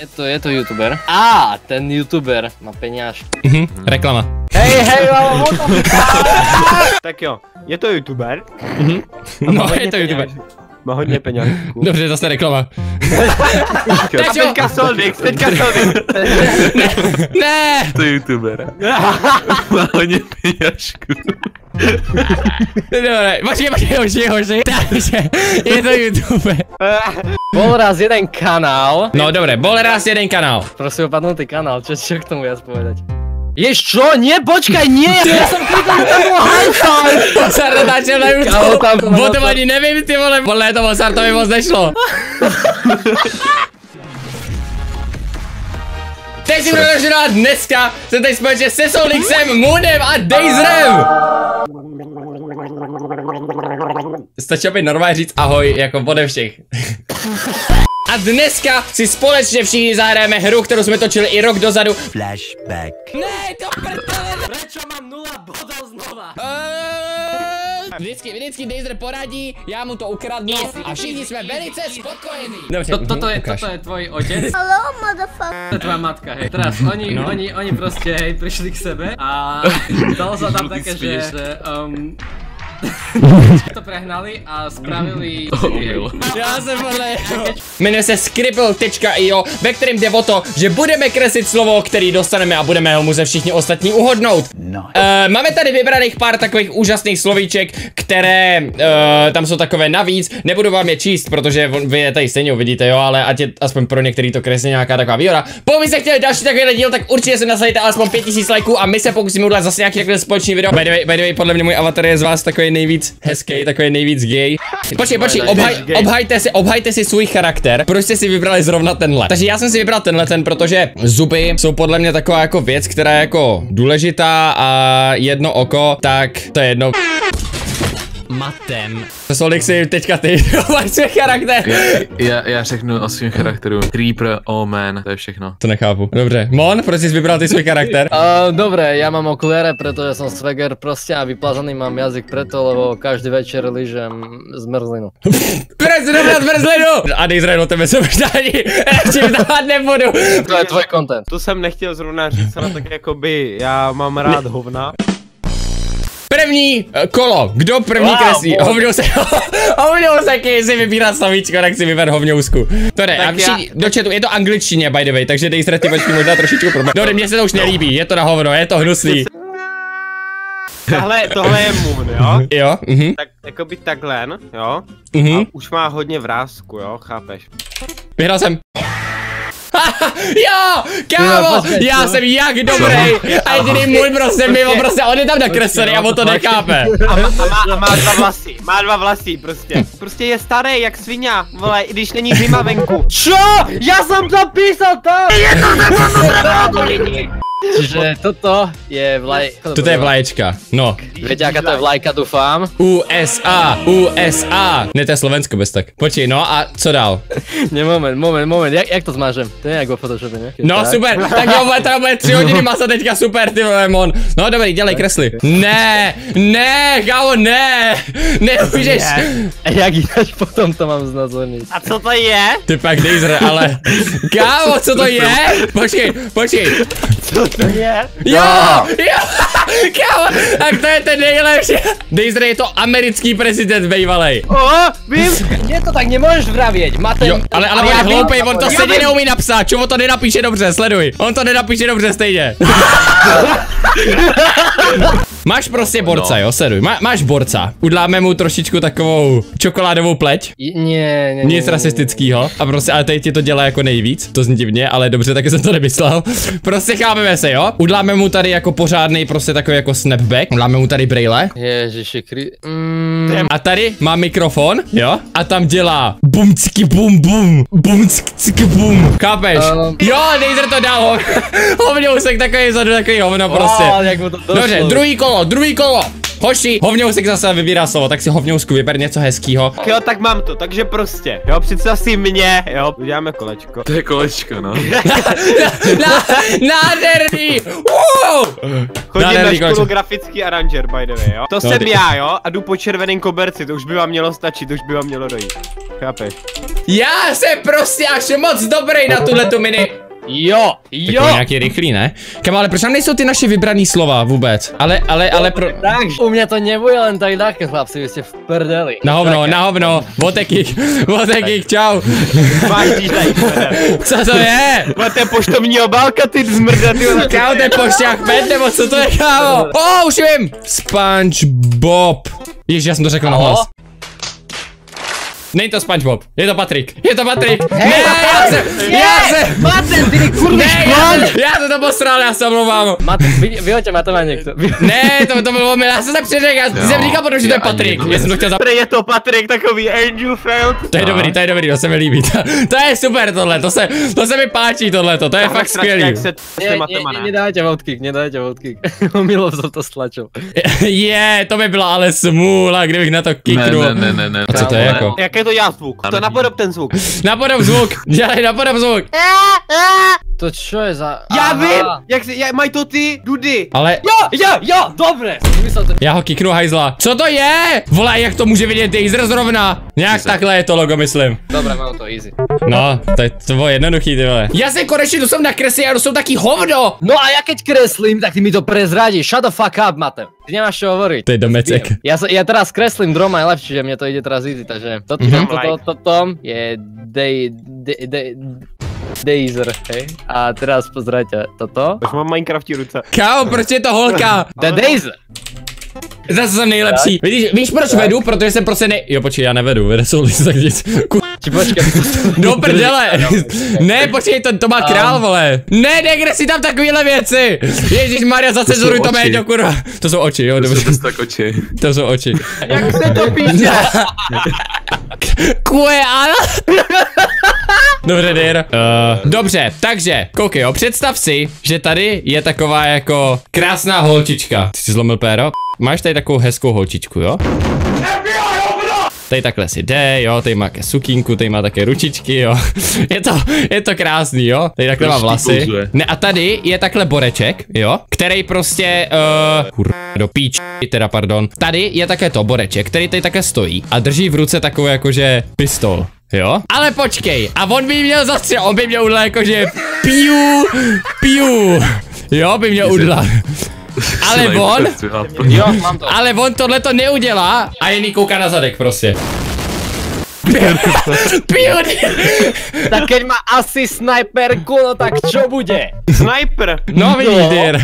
Je to, je to youtuber. Á, ten youtuber má peňáž. Mhm, reklama. Hej, hej, ale Tak jo, je to youtuber. No, je to youtuber. Má hodně penězů. Dobře, zase reklama. A teďka Soldix, teďka Soldix. Ne! To je youtuber. Má hodně peněžků. Dobre, počkej, počkej, hoši, hoši. Takže, je to youtuber. Bol raz jeden kanál. No dobre, bol raz jeden kanál. Prosím, opadnutý kanál, čo, čo k tomu viac povedať? Ješ čo? Nie, počkaj, nie, ja som klikol, že tam bolo hi-fi! Sa natáčel na to YouTube. má O tom ani nevím, ty vole. Podle toho Sartovi moc nešlo. Teď si budeme žrát dneska, jsem tady společně se Solixem, Moonem a Dazerem. Stačí by normálně říct ahoj, jako ode všech. A dneska si společně všichni zahrajeme hru, kterou jsme točili i rok dozadu. Flashback. Ne, to prdele. Prečo mám nula bodov znova? Eee, Vždycky, vždycky Dazer poradí, já mu to ukradnu a všichni jsme velice spokojení. Dobře, To, toto, mhm, je, ukaž. toto je tvoj otec, Hello, motherfucker. to je tvoja matka, hej. Teraz oni, No. oni, oni proste, hej, prišli k sebe a dalo sa tam také, že, že um, to prehnali a spravili Já jsem podle Jmenuje se scribble.io, ve kterém jde o to, že budeme kreslit slovo, který dostaneme a budeme ho muset všichni ostatní uhodnout. No. Uh, máme tady vybraných pár takových úžasných slovíček, které uh, tam jsou takové navíc. Nebudu vám je číst, protože vy je tady stejně uvidíte, jo, ale ať je aspoň pro některý to kreslí nějaká taková výhoda. Pokud byste chtěli další takový díl, tak určitě se nasadíte alespoň 5000 lajků a my se pokusíme udělat zase nějaký takový společný video. By the, way, by the way, podle mě můj avatar je z vás takový nejvíc hezký, takový nejvíc gay. Počkej, počkej, obhaj, obhajte si, obhajte si svůj charakter. Proč jste si vybrali zrovna tenhle? Takže já jsem si vybral tenhle ten, protože zuby jsou podle mě taková jako věc, která je jako důležitá a jedno oko, tak to je jedno. Matem. Solik si teďka ty, máš svůj charakter. Já, já řeknu o svém charakteru. Creeper, Omen, to je všechno. To nechápu. Dobře. Mon, proč jsi vybral ty svůj charakter? Uh, dobre, ja mám okuliare, pretože som swagger proste a vyplazaný mám jazyk preto, lebo každý večer lyžem zmrzlinu. Proč jsi dobral zmrzlinu? A Dejzre, no tebe se možná ani radši vdávat nebudu. To je tvoj content. To jsem nechtěl zrovna říct, ale tak jakoby já mám rád hovna. První eh, kolo. Kdo první Wow, kreslí? boh. Hovňousek. Hovňousek si vybírá slovíčko, tak si vyber hovňousku. To jde. Tak A já- všichni, do chatu, je to angličtině, by the way, takže Dejzre, ty počkej možná trošičku problém. Dobře, mně se to už nelíbí, je to na hovno, je to hnusný. Tohle, tohle je Moon, jo? Jo, mhm, Tak jakoby takhle, jo? mhm. A už má hodně vrázku, jo? Chápeš? Vyhrál jsem. jo, kámo, já jsem jak dobrý a jediný můj prostě mimo, prostě on je tam nakreslený a on to nechápe. A, má- a, má, a má dva vlasy, má dva vlasy prostě. Prostě je starý jak svině, vole, i když není zima venku. Čo? Ja som to písal tam! Čiže toto je vlaj... Toto je vlaječka, no. Viete, aká to je vlajka, dúfam? USA, USA. Ne, to je Slovensko bez tak. Počkej, no a co dál? Nie, moment, moment, moment, jak, jak to zmážem? To je jak vo Photoshope, ne? No Tak. super, tak jo, bude to bude tři hodiny masa teďka, super, ty vole, mon. No dobrý, dělej kresly. Ne, ne, kámo, ne, nepíšeš. A jak jinak potom to mám znázorniť? A co to je? Ty pak Dejzre, ale, kámo, co to je? Počkej, počkej. Je? Jo, jo, kámo, tak to je ten nejlepší. Dejzre je to americký prezident bejvalej. O, vím! Nie, to tak nemôžeš vravieť, má ten... Jo, ale, ale on je hloupej, on to stejně neumí napsat, čo on to nenapíše dobře, sleduj. On to nenapíše dobře stejně. Máš prostě borca, jo, sleduj. Má, máš borca. Udláme mu trošičku takovou čokoládovou pleť. Nie, nie, Nic rasistického. A prostě, ale tady ti to dělá jako nejvíc. To zní divně, ale dobře, tak jsem to nemyslel. Prostě chápeme se, jo? Udláme mu tady jako pořádný, prostě takový jako snapback. Udláme mu tady brýle. Ježiši, kri... Mm, A tady má mikrofon, jo? A tam dělá bum ciki bum bum, bum ciki bum. Chápeš? Um. Jo, Nejzer to dal, hovňousek takový vzadu, takový hovno prostě. Wow, jak mu to došlo. Dobře, druhý kolo, druhý kolo. Hoši, hovňousek zase vybírá slovo, tak si hovňousku vyber něco hezkýho. Tak jo, tak mám to, takže prostě, jo, představ si mě, jo, uděláme kolečko. To je kolečko, no. Na, nádherný! Wow! Chodím na školu kolečko. grafický aranžer, by the way, jo. To No, jsem ty- já, jo, a jdu po červeném koberci, to už by vám mělo stačit, to už by vám mělo dojít. chápeš? Já jsem prostě až moc dobrý na tuhle tu mini. Jo, Jo. jo. nějaký rychlý, ne? Kam, ale proč tam nejsou ty naše vybraný slova vůbec? Ale, ale, ale pro... Takže u mě to nebude len tak také, chlapci, vy jste v prdeli. Na hovno, na hovno, votekik, votekik, čau. Co to je? To je poštovní obálka, ty zmrda, ty. Kámo, to je pošťák pet, nebo co to je, kámo? O, už vím! SpongeBob. Ježiš, já jsem to řekl na hlas. Není to SpongeBob, je to Patrik, je to Patrik. Ne, já jsem, já jsem, Máte, ty kurvy ne, já, jsem- já jsem to posral, já se omlouvám. Máte, vy, vyhoďte ma to má někdo. Ne, to, to bylo omyl, já jsem se předřekl, já jsem říkal potom, že to je Patrik. Já jsem to chtěl. Tady je to Patrik, takový Andrew Feld. To je dobrý, to je dobrý, to se mi líbí. To, to je super tohle, to se, to se mi páčí tohle, to je fakt skvělý. Jak se s Ne, těma ne, téma ne, ne. nedávajte voutkick, nedávajte voutkick. Omylom som to stlačil. Je, to by byla ale smůla, kdybych na to Ne, kiknul. ne, ne, ne, ne. A co to je jako? Jaké to já zvuk? To napodob ten zvuk. Napodob zvuk, dělej napodob zvuk. To čo je za... Já Aha. vím, jak si, jak mají to ty dudy. Ale Jo, jo, jo, to... já ho kiknu hajzla. Co to je? Vole, jak to může vidět Dazer zrovna? Nějak takhle je to logo, myslím. Dobre, mám to easy. No, to, je, to bylo jednoduchý, ty vole. Já jsem konečně, to jsem nakreslil, a to jsou taký hovno. No a ja keď kreslím, tak ty mi to prezradíš. Shut the fuck up, Matem. Ty nemáš čo hovoriť. To je domecek. Ja, sa, ja teraz kreslím drom aj lepšie, že mne to ide teraz easy, takže toto, Mhm. toto, toto, toto je Day, Day, Day, Dazer, hej? A teraz pozrite toto. Už mám Minecrafti ruce. Kámo, proč je to holka? The Dazer! Zase jsem nejlepší. Vidíš, víš proč vedu? Protože jsem prostě ne... Jo, počkej, já nevedu, vede jsou lidi tak nic. Ku... Či počkej, Do prdele. Ne, počkej, to, to má král, vole. Ne, negre si tam takovéhle věci. Ježíš Maria, zase zuruj to méďo, kurva. To jsou oči, jo, To dobře. jsou tak oči. To jsou oči. Jak se to píše? Kue, ano. Dobře, Dyr. Uh, dobře, takže, koukej, jo, představ si, že tady je taková jako krásná holčička. Ty jsi zlomil péro? Máš tady takovou hezkou holčičku, jo? Tady takhle si jde, jo, tady má ke sukínku, tady má také ručičky, jo. Je to, je to krásný, jo. Tady takhle má vlasy. Ne, a tady je takhle boreček, jo, který prostě, uh, kur, do píč, teda pardon. Tady je také to boreček, který tady také stojí a drží v ruce takovou jakože pistol. Jo? Ale počkej, a on by měl zastřel, on by měl udělat jakože piu, piu, jo, by měl udělat. Ale on, Jo, mám to. ale on tohle to neudělá a jen kouká na zadek prostě. Piu, Tak keď má asi snajperku, no tak čo bude? Sniper. No vidíš, No.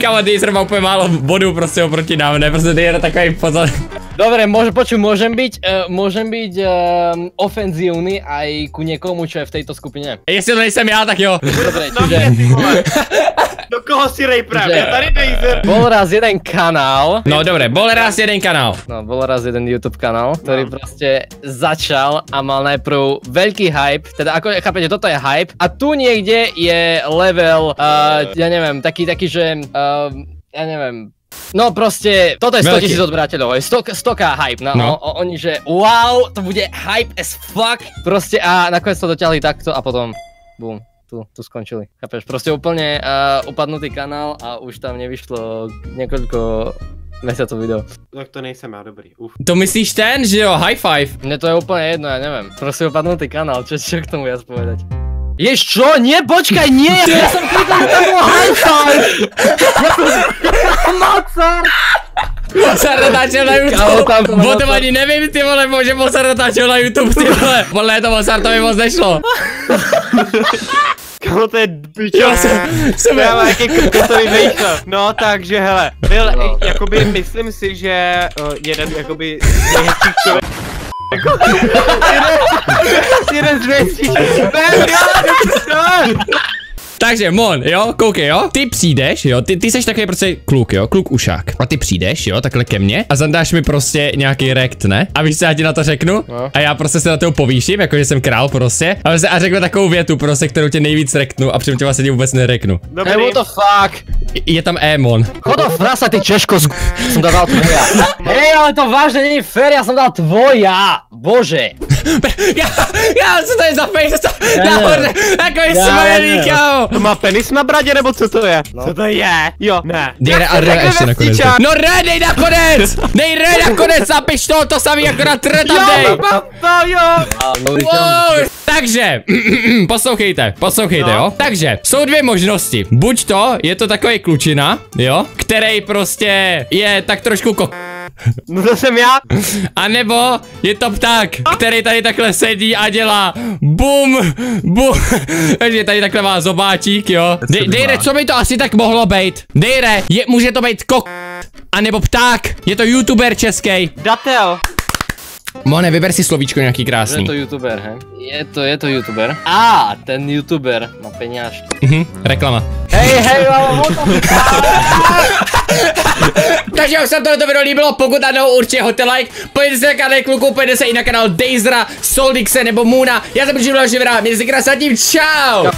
Kámo, Dyr má úplně málo bodu prostě oproti nám, ne? Prostě Dyr je takový pozor. Dobre, môže, počuj, môžem byť, uh, môžem byť um, ofenzívny aj ku niekomu, čo je v tejto skupine. Jestli to nejsem já, tak jo. Dobre, čiže ty. Do koho si rej právě? Tady Dazer. bol raz jeden kanál, No dobré, bol raz jeden kanál. no bol raz jeden YouTube kanál, ktorý proste začal a mal najprv veľký hype, teda ako chápete, toto je hype a tu niekde je level, uh, ja neviem, taký, taký, že, uh, ja neviem, No proste, toto je 100 Veľký. tisíc odberateľov, je 100, 100k hype, no, No. no. O, oni že wow, to bude hype as fuck, proste a nakoniec to dotiahli takto a potom, boom, tu, tu skončili, chápeš, proste úplne uh, upadnutý kanál a už tam nevyšlo niekoľko mesiacov video. Tak to nejsem já, dobrý. Uf. To myslíš ten, že jo, high five. Mne to je úplne jedno, ja neviem, proste upadnutý kanál, čo, čo k tomu viac povedať. Ješ čo? Nie, počkaj, nie! Ja som klikol, že tam bol high five! Mozart! Mozart natáčel na YouTube. tam to má O tom Mozart. ani nevím, ty vole, že Mozart natáčel na YouTube, ty vole. Podle to Mozartovi moc nešlo. Kámo, to je pičo. Jo, jsem, jsem, Já jaký kokotový vejšel. No, takže hele, byl, No. jakoby, myslím si, že uh, jeden, jakoby, z nejhezčích člověk... Jako, jeden, jeden z nejhezčích... Ne, ne, ne. Takže, Mon, jo, koukej, jo, ty přijdeš, jo, ty, ty seš takový prostě kluk, jo, kluk ušák. A ty přijdeš, jo, takhle ke mně a zandáš mi prostě nějaký rekt, ne? A víš, co já ti na to řeknu? No. A já prostě se na to povýším, jako že jsem král prostě. A, prostě, a řeknu takovou větu prostě, kterou tě nejvíc rektnu a přitom tě vlastně vůbec nereknu. Hey, Dobrý. what the fuck? Je tam Emon. Chodo frasa, ty Češko, z... som dal tvoja. Hej, ale to vážne nie je fér, ja som dal tvoja. Bože. Já, já, co to je za face? Já Nahoře, takový kámo. To má penis na bradě, nebo co to je? Co to je? Jo, ne. Dej re, a re, ještě nakonec. No re, dej nakonec! Dej re nakonec, zapiš to, to samý akorát re tam dej. Jo, mám to, jo. Wow, takže, poslouchejte, poslouchejte, No. jo. Takže, jsou dvě možnosti. Buď to, je to takový klučina, jo, který prostě je tak trošku ko... No to jsem já. A nebo je to pták, který tady takhle sedí a dělá bum, bum. Takže tady takhle má zobáčík, jo. Dej, dejre, co by to asi tak mohlo být? Dejre, je, může to být kok... A nebo pták, je to youtuber český. Datel. Mone, vyber si slovíčko nějaký Je krásný. to youtuber, he? Je to, je to youtuber. A, ten youtuber má peňážky. Mhm, reklama. Hej, hej, Takže už se vám tohleto video líbilo, pokud ano, určitě hoďte like, pojďte se na kanál kluku, pojďte se i na kanál Dejzra, Soldixe nebo Moona, já jsem Živla Živra, mějte se krásně, a tím čau!